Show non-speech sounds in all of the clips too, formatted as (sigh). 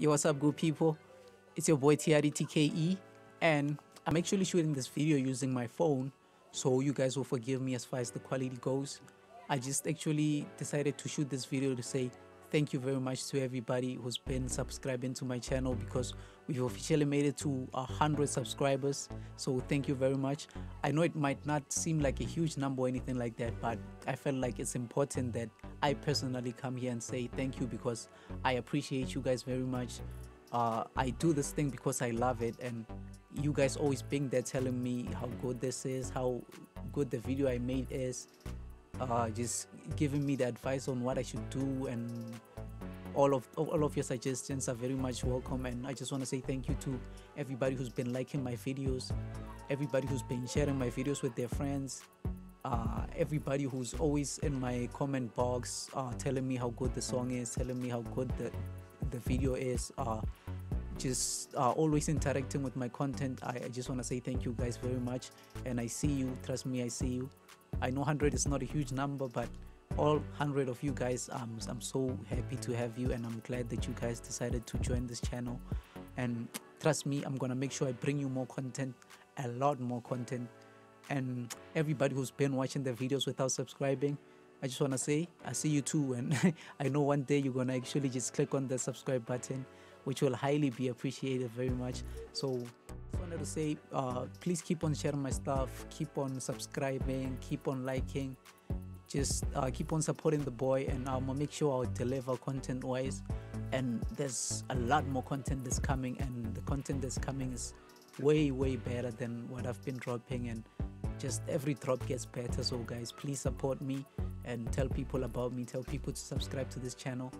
Yo, what's up, good people? It's your boy T Hardy TKE, and I'm actually shooting this video using my phone, so you guys will forgive me as far as the quality goes. I just actually decided to shoot this video to say thank you very much to everybody who's been subscribing to my channel because we've officially made it to 100 subscribers. So thank you very much. I know it might not seem like a huge number or anything like that but i felt like it's important that i personally come here and say thank you because i appreciate you guys very much. Uh, i do this thing because i love it and you guys always being there telling me how good this is how good the video i made is uh, just giving me the advice on what I should do and all of all of your suggestions are very much welcome and I just want to say thank you to everybody who's been liking my videos everybody who's been sharing my videos with their friends uh, everybody who's always in my comment box uh, telling me how good the song is telling me how good the, the video is uh, just uh, always interacting with my content. I, I just want to say thank you guys very much and I see you trust me I see you. I know 100 is not a huge number, but all 100 of you guys, um, I'm so happy to have you, and I'm glad that you guys decided to join this channel. And trust me, I'm gonna make sure I bring you more content, a lot more content. And everybody who's been watching the videos without subscribing, I just wanna say I see you too, and (laughs) I know one day you're gonna actually just click on the subscribe button, which will highly be appreciated very much. So I wanted to say uh, please keep on sharing my stuff keep on subscribing keep on liking just uh, keep on supporting the boy and i'm gonna make sure i'll deliver content wise. And there's a lot more content that's coming and the content that's coming is way way better than what i've been dropping. And just every drop gets better. So guys please support me and tell people about me. Tell people to subscribe to this channel.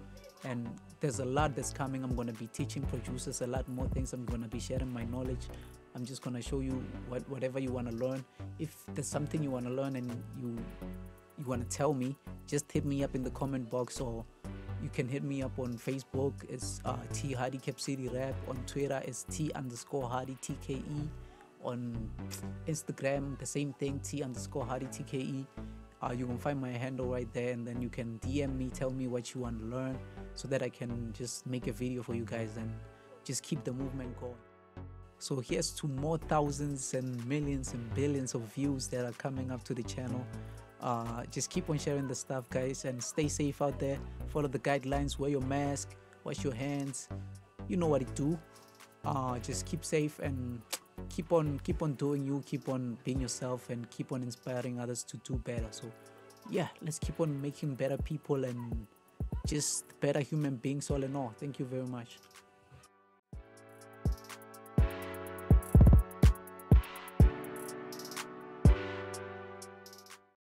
And there's a lot that's coming. I'm going to be teaching producers a lot more things. I'm going to be sharing my knowledge. I'm just going to show you what whatever you want to learn. If there's something you want to learn and you you want to tell me just hit me up in the comment box or you can hit me up on facebook. It's uh, t hardy cap city rap. On twitter it's t underscore hardy tke on instagram the same thing t underscore hardy tke uh, you can find my handle right there and then you can dm me tell me what you want to learn so that i can just make a video for you guys and just keep the movement going. So here's to more thousands and millions and billions of views that are coming up to the channel uh, just keep on sharing the stuff guys and stay safe out there. Follow the guidelines. Wear your mask. Wash your hands. You know what to do. Uh, just keep safe and keep on keep on doing you. Keep on being yourself and keep on inspiring others to do better. So yeah let's keep on making better people and just better human beings all in all. Thank you very much